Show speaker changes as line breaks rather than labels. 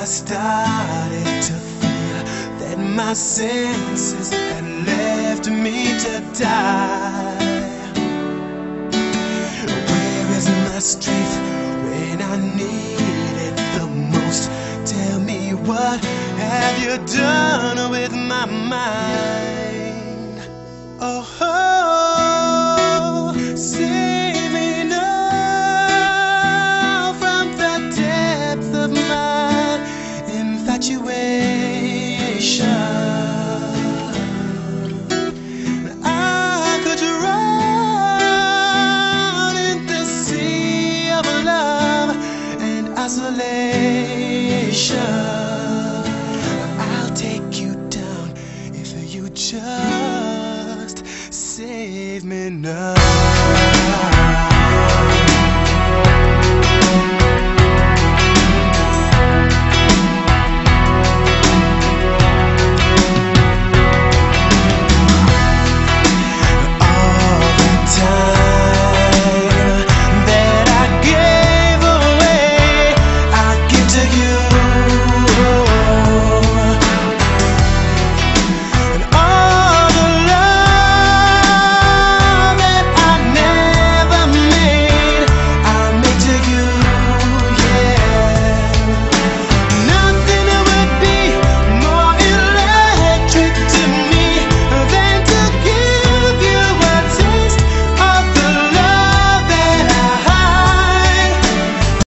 I started to feel that my senses had left me to die. Where is my strength when I need it the most? Tell me what have you done with my mind? Isolation. I'll take you down if you just save me now.